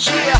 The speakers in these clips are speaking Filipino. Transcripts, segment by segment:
cheer.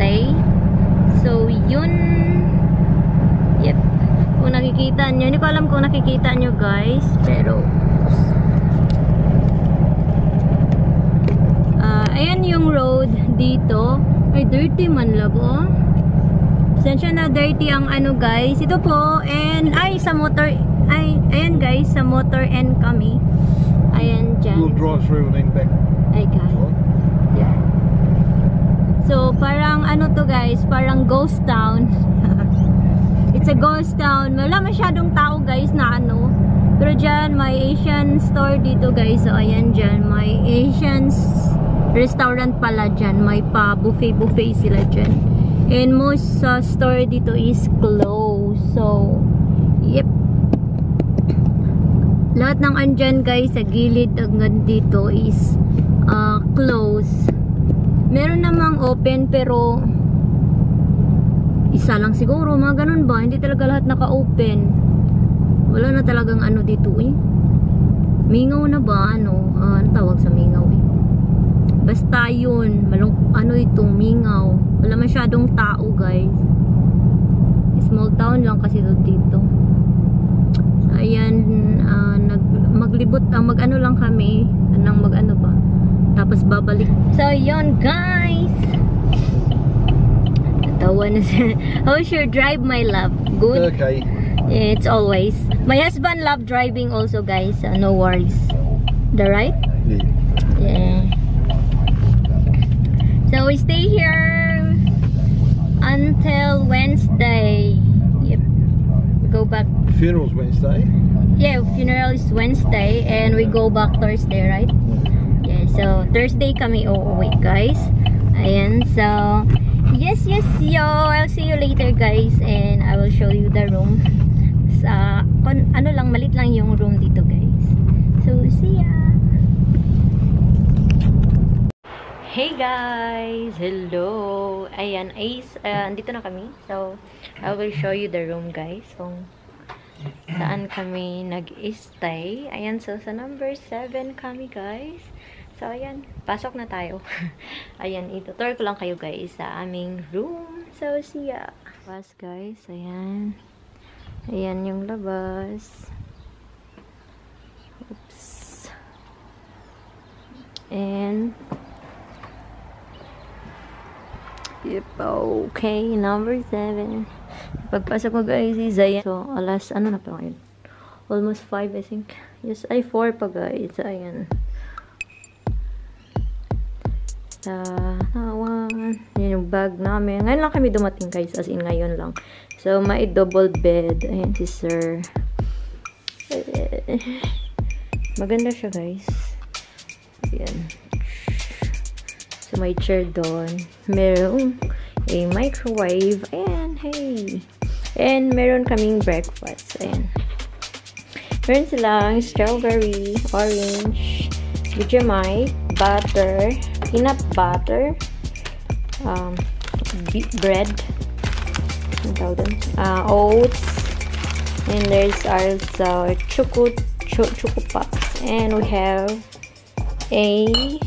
Nag stay So, yun. Yep. Kung nakikita nyo. Hindi ko alam kung nakikita nyo guys. Pero, Ah, ayan yung road dito. Ay, dirty man labo. Sensya na dirty ang ano guys. Ito po. And, ay, sa motor. Ay, ayan guys, sa motor and kami. Ayan We'll dyan. drive through and then back. Ay, guys. So, parang ano to guys, parang ghost town. It's a ghost town. Wala masyadong tao guys na ano. Pero dyan, may Asian store dito guys. So, ayan dyan. May Asian restaurant pala dyan. May pa buffet-buffet sila dyan. And most sa store dito is closed. So, yep. Lahat ng andyan guys sa gilid hanggang dito is uh, close. Meron namang open pero isa lang siguro, mga ganun ba? Hindi talaga lahat naka-open. Wala na talagang ano dito eh. Mingaw na ba? Ano? Ah, ano tawag sa mingaw eh? Basta yun. Malung, ano itong mingaw. Wala masyadong tao guys. Small town lang kasi to dito. So, ayan, ah, nag, maglibot, ah, mag-ano lang kami, nang mag-ano ba, tapos babalik. So, yon guys! Natawa na siya. How's your drive, my love? Good? Okay. It's always. My husband love driving also, guys. So, no worries. The right? Yeah. Yeah. So, we stay here until Wednesday. Yep. We go back Funeral's Wednesday. Yeah, funeral is Wednesday and we go back Thursday, right? So Thursday kami uuwi, guys. Ayan, so yes, yes, yo. I'll see you later, guys, and I will show you the room. Sa kon, ano lang malit lang yung room dito, guys. So see ya. Hey guys! Hello! Ayan, Ace, uh, andito na kami. So, I will show you the room, guys. So, saan kami nag-stay. Ayan, so sa number 7 kami, guys. So, ayan. Pasok na tayo. ayan, itutur ko lang kayo guys sa aming room. So, siya. Labas guys. Ayan. Ayan yung labas. Oops. And, Yep, okay. Number seven. Pagpasok ko guys is ayan. So, alas, ano na pa ngayon? Almost five, I think. Yes, ay, four pa guys. Ayan. Sa, awan. Yan yung bag namin. Ngayon lang kami dumating guys. As in, ngayon lang. So, may double bed. Ayan si sir. Maganda siya guys. Ayan. So, may chair doon. Meron a microwave. Ayan, hey. And meron kaming breakfast. Ayan. Meron silang strawberry, orange, Vegemite, butter, peanut butter, um, bread? Uh, oats, and there's also choco, cho, choco puffs. And we have a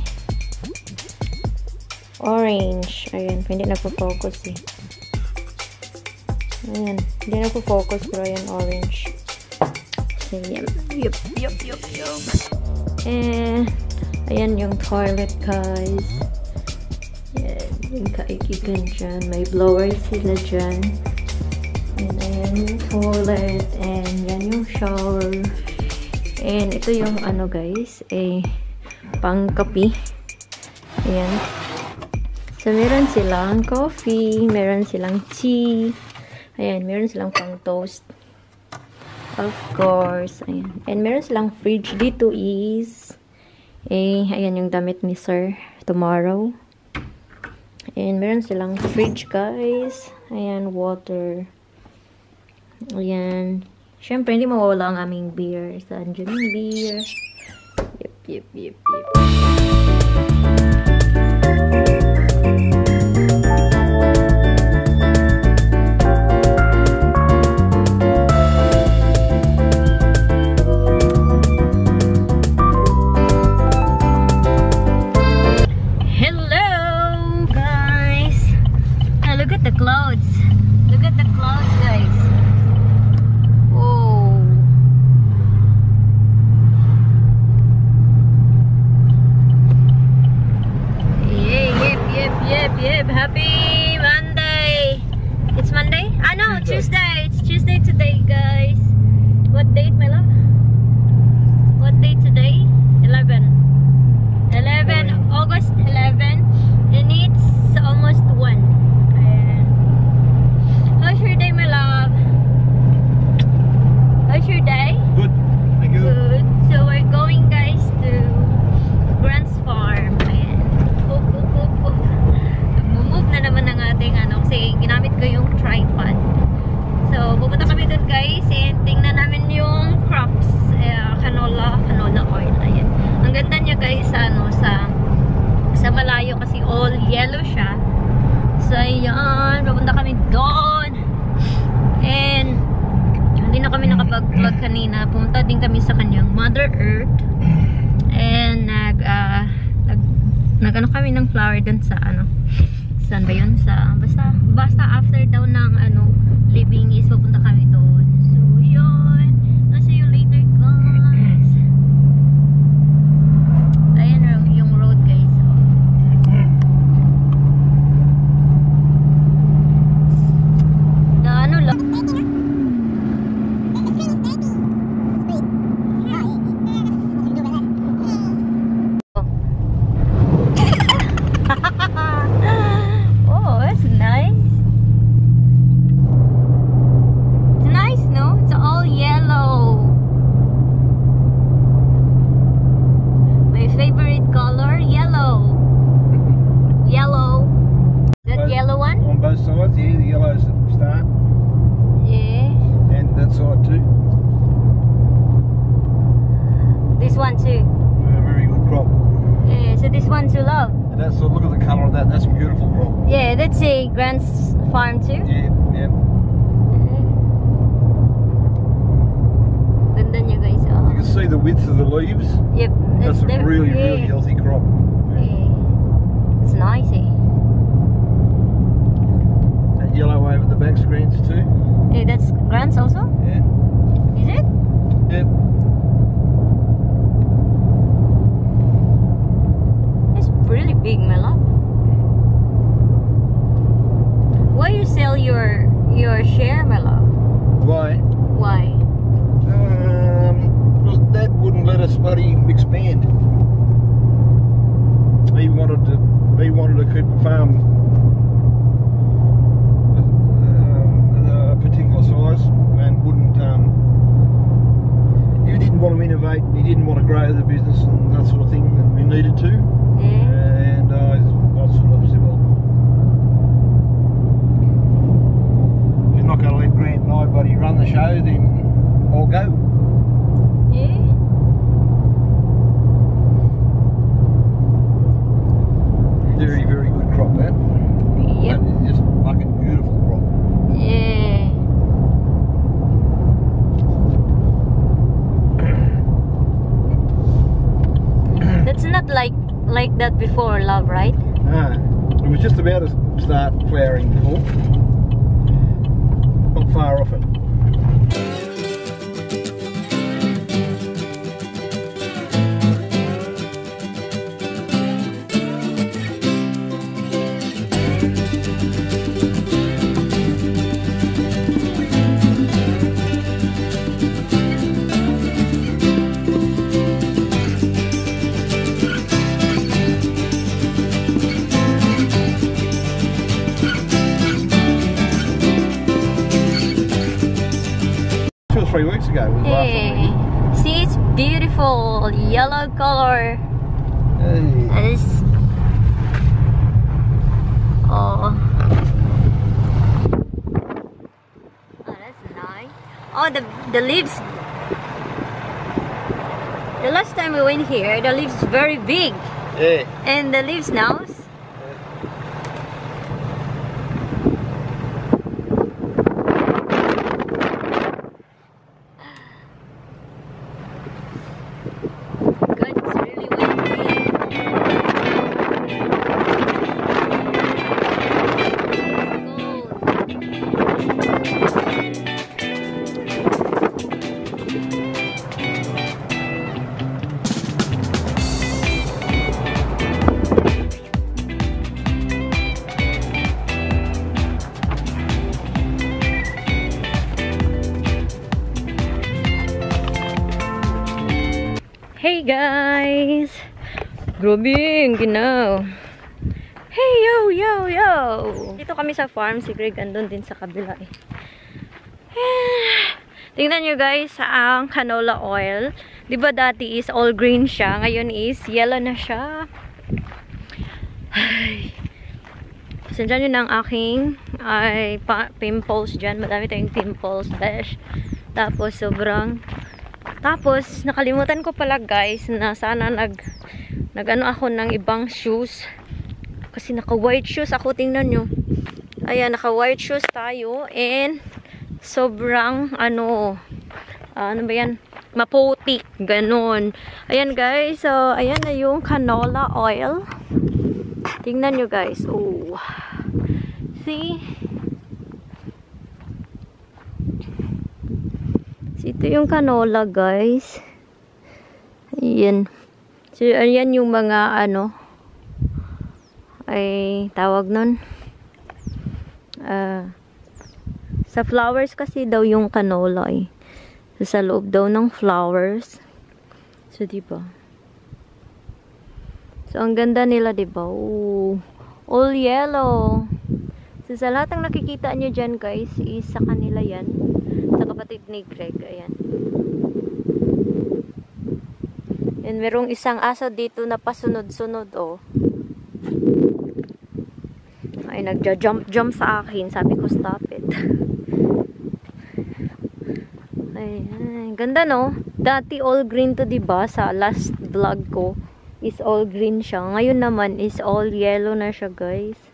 orange. Ayan, hindi nagpo-focus eh. Ayan, hindi nagpo-focus pero ayan, orange. So, yan. Yup, yup, yup, yup. And, ayan yung toilet, guys. Ayan, yung kaikigan dyan. May blower sila dyan. And ayan yung toilet. And yan yung shower. And ito yung ano, guys, eh, pangkapi. Ayan. So, meron silang coffee, meron silang tea, ayan, meron silang pang toast. Of course, ayan. And meron silang fridge. Dito is, eh, ayan yung damit ni sir tomorrow. And meron silang fridge, guys. Ayan, water. Ayan. Siyempre, hindi mawawala ang aming beer. Andyan yung beer. Yep, yep, yep, yep. Nag ano kami ng flower dun sa ano, saan ba yun? Sa, basta, basta after daw ng ano, living is pupunta kami And that's so look at the colour of that. That's beautiful crop. Yeah, that's a Grant's farm too. Yeah, yeah. Ganda niya guys. Oh. You can see the width of the leaves. Yep. That's a really, yeah, really healthy crop. yeah. It's nice, eh? That yellow over the back screens too. Hey, that's grants also? Yeah. Is it? Yep. It's really big, my love. Why you sell your your share, my love? Why? Why? Um, well, Dad wouldn't let us bloody expand. He wanted to. He wanted to keep the farm um, a particular size and wouldn't. Um, he didn't want to innovate. He didn't want to grow the business and that sort of thing. And we needed to. Leaves. The last time we went here, the leaves very big, Yeah. and the leaves now. Grabe yung ginaw. Hey yo yo yo! Dito kami sa farm, si Greg andun din sa kabila eh. Tingnan nyo guys, ang canola oil. Di ba dati is all green siya, ngayon is yellow na siya. Ay. Pasensya nyo na ang aking ay, pimples dyan. Madami tayong pimples, besh. Tapos sobrang tapos, nakalimutan ko pala guys na sana nag nagano ako ng ibang shoes. Kasi naka white shoes ako, tingnan nyo. Ayan, naka white shoes tayo and sobrang ano ano ba yan? Maputik, ganun. Ayan guys, so ayan na yung canola oil. Tingnan nyo guys. Oh. See? Ito yung canola, guys. Ayan. So, ayan yung mga, ano, ay, tawag nun. Ah, sa flowers kasi daw yung canola, eh. So, sa loob daw ng flowers. So, di ba? So, ang ganda nila, di ba? Ooh, all yellow. So, sa lahat ng nakikita nyo dyan, guys, is sa kanila yan kapatid ni Greg. Ayan. And merong isang aso dito na pasunod-sunod, oh. Ay, nagja-jump-jump sa akin. Sabi ko, stop it. Ayan. Ganda, no? Dati all green to, diba? Sa last vlog ko is all green siya. Ngayon naman is all yellow na siya, guys.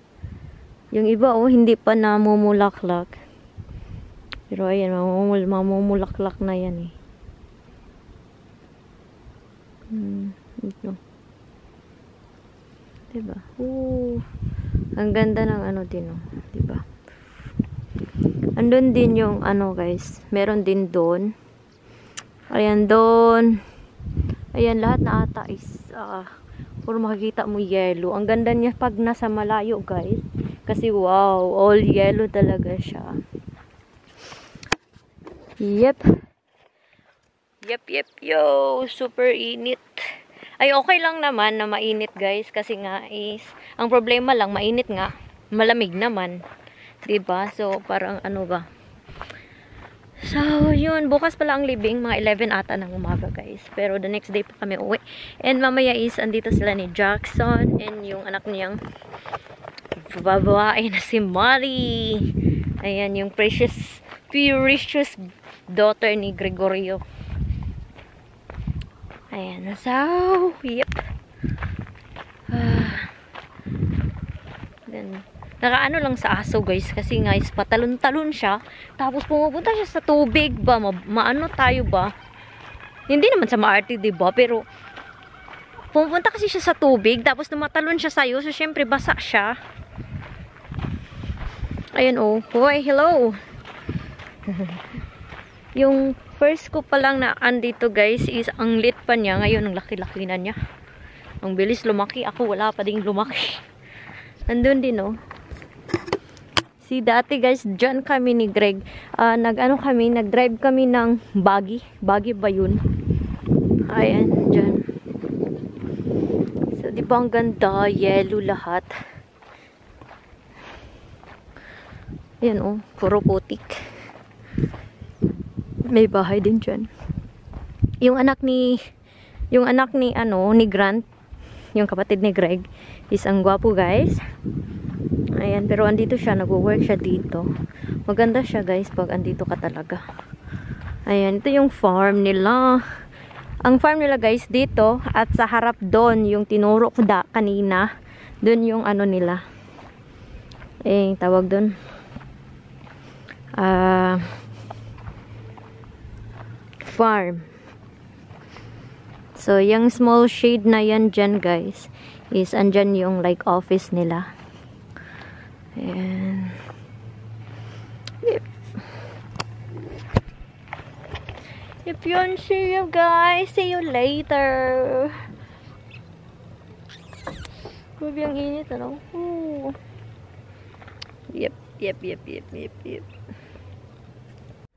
Yung iba, oh, hindi pa namumulaklak. Pero ayan, mamumul mamumulaklak na yan eh. Hmm, ito. Diba? Ooh. Ang ganda ng ano din, oh. Diba? Andun din yung ano, guys. Meron din doon. Ayan, doon. Ayan, lahat na ata is, ah, puro makikita mo yellow. Ang ganda niya pag nasa malayo, guys. Kasi, wow, all yellow talaga siya. Yep. Yep, yep, yo. Super init. Ay, okay lang naman na mainit, guys. Kasi nga is, ang problema lang, mainit nga. Malamig naman. ba So, parang ano ba. So, yun. Bukas pala ang libing. Mga 11 ata ng umaga, guys. Pero the next day pa kami uwi. And mamaya is, andito sila ni Jackson. And yung anak niyang babae na si Mari. Ayan, yung precious, precious daughter ni Gregorio. Ayan. So, yep. Ah. Then, nakaano lang sa aso guys kasi is patalon-talon siya tapos pumupunta siya sa tubig ba Ma maano tayo ba hindi naman sa maarte diba pero pumupunta kasi siya sa tubig tapos tumatalon siya sa'yo so syempre basa siya ayan oh hoy hello yung first ko pa lang na andito guys is ang lit pa niya ngayon ang laki-laki na niya ang bilis lumaki ako wala pa ding lumaki nandun din oh Si dati guys, dyan kami ni Greg. Uh, nag-ano kami, nag-drive kami ng buggy. Buggy ba yun? Ayan, dyan. So, di ba ang ganda? Yellow lahat. Ayan oh, puro putik. May bahay din dyan. Yung anak ni, yung anak ni ano, ni Grant, yung kapatid ni Greg, is ang gwapo guys. Ayan, pero andito siya, nagwo-work siya dito. Maganda siya guys pag andito ka talaga. Ayan, ito yung farm nila. Ang farm nila guys dito at sa harap doon yung tinuro ko da kanina. Doon yung ano nila. Eh, tawag doon. Ah uh, farm. So, yung small shade na yan dyan guys is andyan yung like office nila. Ayan. Yep. Yep yun. See you guys. See you later. Grabe ang init, ano? Ooh. Yep, yep, yep, yep, yep, yep.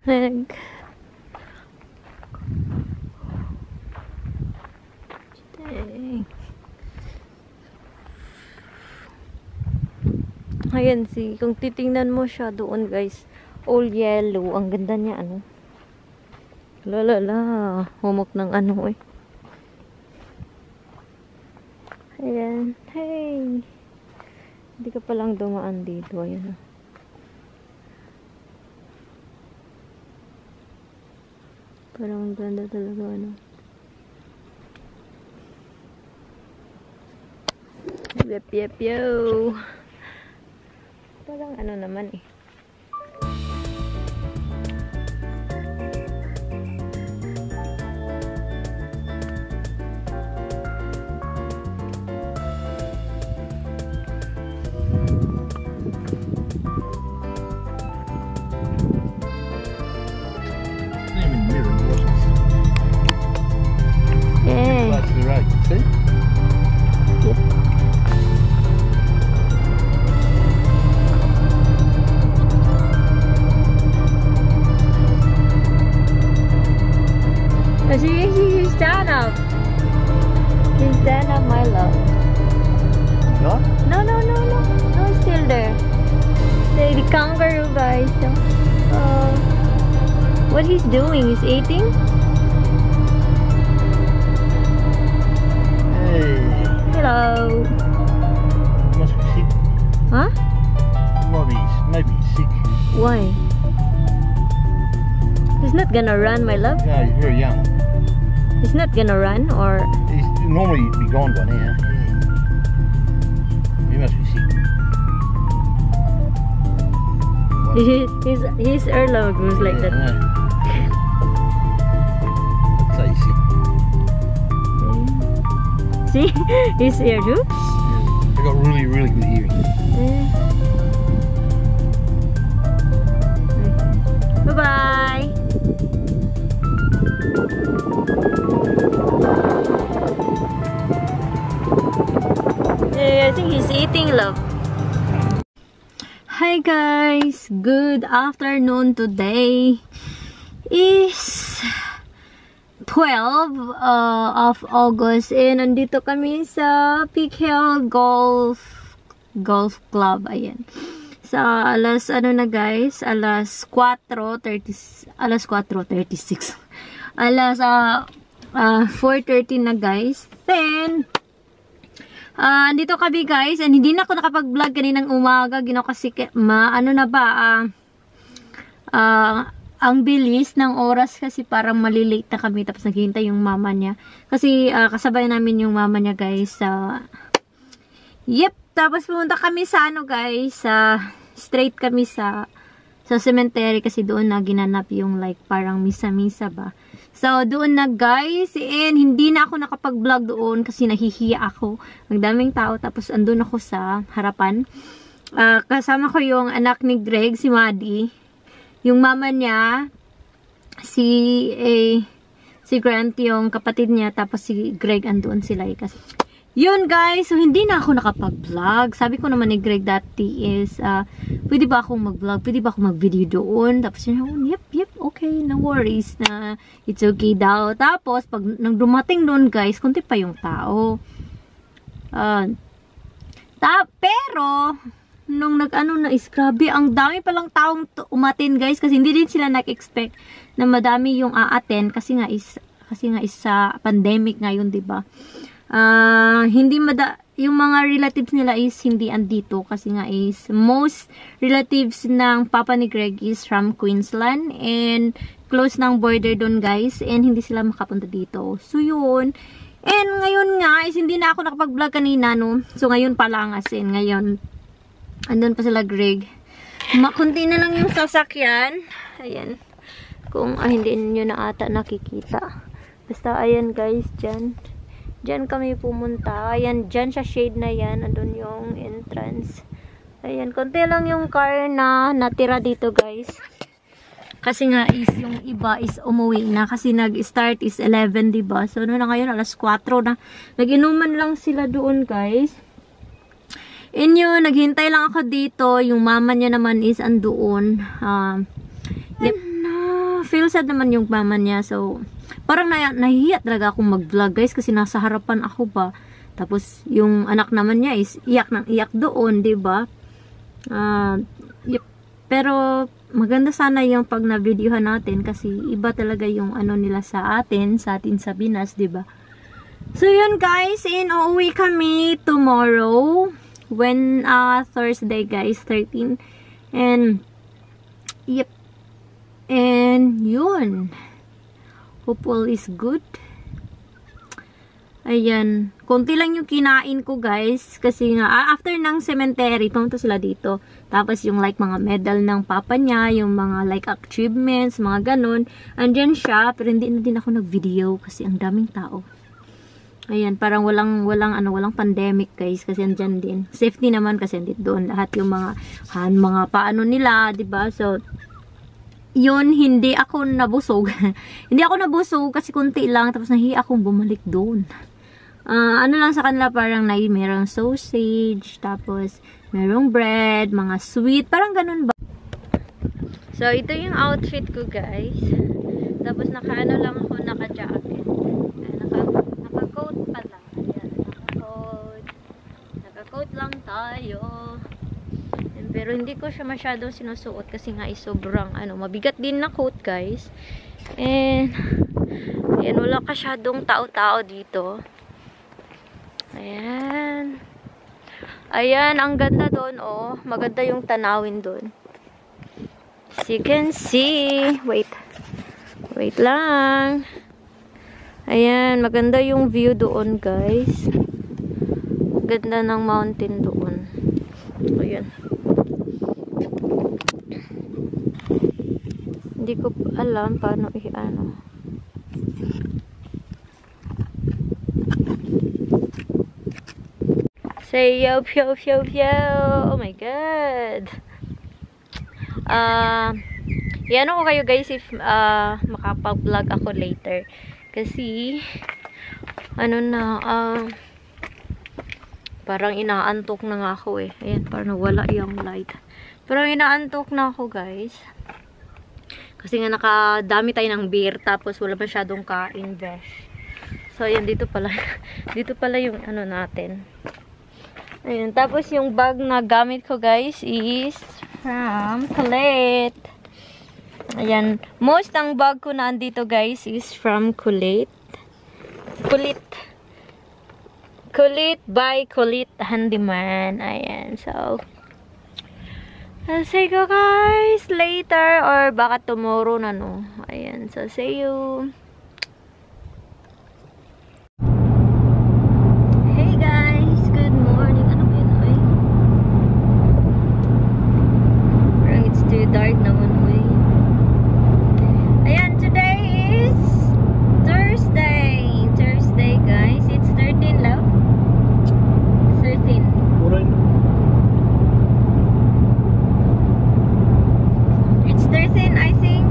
Hag. Dang. Ayan si, kung titingnan mo siya doon guys, all yellow. Ang ganda niya ano. Lalala, humok ng ano eh. Ayan, hey. Hindi ka palang dumaan dito. Ayan. Parang ganda talaga ano. Yep, yep, yo. Parang ano naman eh. Uh, what he's doing. He's eating. Hey. Hello. He must be sick. Huh? Maybe, maybe sick. Why? He's not gonna run, my love. Yeah, he's very young. He's not gonna run, or he's normally be gone by now. His his airload was like yeah, that. No. See? His ear too. I got really, really good hearing. Bye-bye! Yeah, I think he's eating, love. Hi guys! Good afternoon today. Is 12 uh, of August and nandito kami sa Peak Hill Golf Golf Club. Ayan. Sa alas ano na guys, alas 4:30 alas 4:36. Alas uh, uh, 4:30 na guys. Then Ah, andito kami guys, and hindi na ako nakapag-vlog kaninang umaga, ginawa kasi ma, ano na ba, ah, ah, ang bilis ng oras kasi parang malilate na kami tapos naghihintay yung mama niya. Kasi ah, kasabay namin yung mama niya guys sa Yep, tapos pumunta kami sa ano guys, sa straight kami sa sa cemetery kasi doon na ginanap yung like parang misa-misa ba. So, doon na guys, and hindi na ako nakapag-vlog doon kasi nahihiya ako. Ang daming tao, tapos andun ako sa harapan. Ah, kasama ko yung anak ni Greg, si Madi. Yung mama niya, si eh, si Grant yung kapatid niya, tapos si Greg andun sila eh, kasi yun guys, so hindi na ako nakapag-vlog. Sabi ko naman ni Greg dati is, uh, pwede ba akong mag-vlog? Pwede ba akong mag-video doon? Tapos yun, oh, yep, yep, okay, no worries na it's okay daw. Tapos, pag nang dumating doon guys, kunti pa yung tao. Uh, ta pero, nung nag-ano na is, grabe, ang dami palang taong umatin guys, kasi hindi din sila nag-expect na madami yung aaten kasi nga is, kasi nga is sa pandemic ngayon, ba? Ah, hindi mada yung mga relatives nila is hindi andito kasi nga is most relatives ng papa ni Greg is from Queensland and close ng border doon guys and hindi sila makapunta dito. So yun. And ngayon nga is hindi na ako nakapag-vlog kanina no. So ngayon pa lang as in ngayon andun pa sila Greg. Makunti na lang yung sasakyan. Ayan. Kung ah, hindi niyo na ata nakikita. Basta ayan guys dyan. Diyan kami pumunta. Ayan, dyan sa shade na yan. Andun yung entrance. Ayan, konti lang yung car na natira dito, guys. Kasi nga is yung iba is umuwi na. Kasi nag-start is 11, diba? So, ano na ngayon? Alas 4 na. Nag-inuman lang sila doon, guys. And yun, naghintay lang ako dito. Yung mama niya naman is andoon. Um, yep. Na, feel sad naman yung mama niya. So, parang na, nahihiya talaga akong mag-vlog guys kasi nasa harapan ako ba. Tapos yung anak naman niya is iyak nang iyak doon, 'di ba? Uh. Pero maganda sana yung pag na-videohan natin kasi iba talaga yung ano nila sa atin, sa atin sa Binas, 'di ba? So yun guys, in uuwi kami tomorrow when uh, Thursday guys, 13. And yep. And yun. Hope all is good. Ayan. Konti lang yung kinain ko, guys. Kasi nga, after ng cemetery, pumunta sila dito. Tapos yung like mga medal ng papa niya, yung mga like achievements, mga ganun. Andyan siya, pero hindi na din ako nag-video kasi ang daming tao. Ayan, parang walang, walang, ano, walang pandemic, guys. Kasi andyan din. Safety naman kasi andit doon. Lahat yung mga, han, mga paano nila, ba So, yun, hindi ako nabusog. hindi ako nabusog kasi kunti lang. Tapos nahiya akong bumalik doon. Uh, ano lang sa kanila, parang na merong sausage, tapos merong bread, mga sweet, parang ganun ba? So, ito yung outfit ko, guys. Tapos, naka-ano lang ako, naka-jacket. Naka, naka-coat pa lang. Ayan, naka-coat. Naka-coat lang tayo. Pero hindi ko siya masyado sinusuot kasi nga is sobrang ano, mabigat din na coat guys. And ayan, wala kasyadong tao-tao dito. Ayan. Ayan, ang ganda doon oh. Maganda yung tanawin doon. As you can see. Wait. Wait lang. Ayan, maganda yung view doon guys. Ganda ng mountain doon. Ayan. Hindi ko alam paano i-ano. Say yo, pyo, pyo, pyo. Oh my God. Ah, yan ako kayo guys if ah, makapag-vlog ako later. Kasi, ano na, ah, parang inaantok na nga ako eh. Ayan, parang nawala yung light. Parang inaantok na ako guys. Kasi nga nakadami tayo ng beer tapos wala masyadong kain besh. So ayan dito pala dito pala yung ano natin. Ayun, tapos yung bag na gamit ko guys is from Kulit. Ayan, most ang bag ko na andito guys is from Kulit. Kulit. Kulit by Kulit Handyman. Ayan, so I'll say go guys later or baka tomorrow na no. Ayan, so see you. Hey guys, good morning. Ano ba yun? Ay? Parang it's too dark naman. Uy. Ayan, today is Thursday. Thursday guys. It's 13 love. 13. 14. It's 13 I think.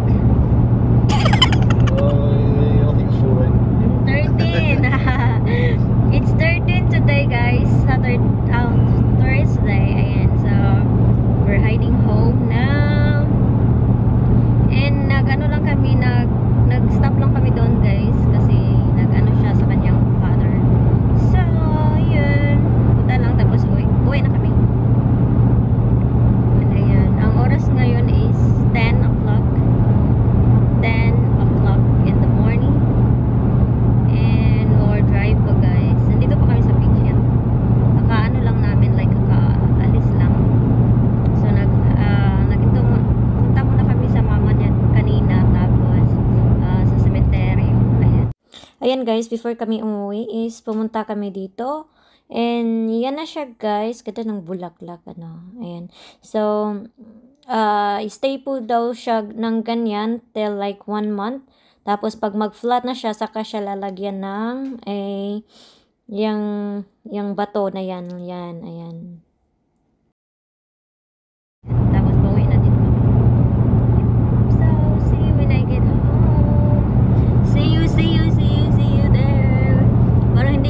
Uh, I think it's 14. 13. it's 13 today, guys. Saturday, um, Thursday. Ayan, so, we're heading home now. And, nag-ano lang kami, nag, nag-stop lang kami doon, guys. Kasi, nag-ano siya sa kanyang father. So, yun. Punta lang, tapos uwi. Uwi na kami. And, ayan. Ang oras ngayon is 10 o'clock. 10 o'clock in the morning. And more drive pa guys. Nandito pa kami sa beach yan. Kaka ano lang namin, like kakaalis lang. So nag, uh, naginto mo, pumunta muna kami sa mama niya kanina. Tapos ah, sa cemetery. Ayan. Ayan guys, before kami umuwi is pumunta kami dito. And yan na siya guys. Ganda ng bulaklak. Ano. Ayan. So, uh, stay po daw siya ng ganyan till like one month. Tapos, pag mag-flat na siya, saka siya lalagyan ng, eh, yung, yung bato na yan. Yan, ayan.